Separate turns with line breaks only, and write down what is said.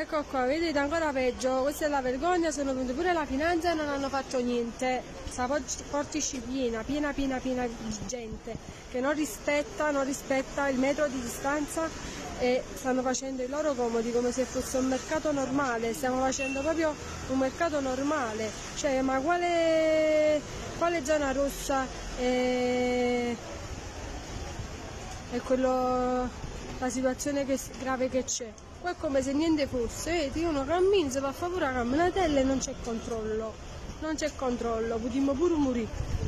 Ecco qua, vedete ancora peggio, questa è la vergogna, sono venuti pure la finanza e non hanno fatto niente. Sta portici piena, piena, piena, piena di gente che non rispetta, non rispetta il metro di distanza e stanno facendo i loro comodi come se fosse un mercato normale, stiamo facendo proprio un mercato normale, cioè ma quale, quale zona rossa è, è quello, la situazione che, grave che c'è? Qua è come se niente fosse, vedi, uno cammina, si va a favore la camminatella e non c'è controllo, non c'è controllo, potremmo pure morire.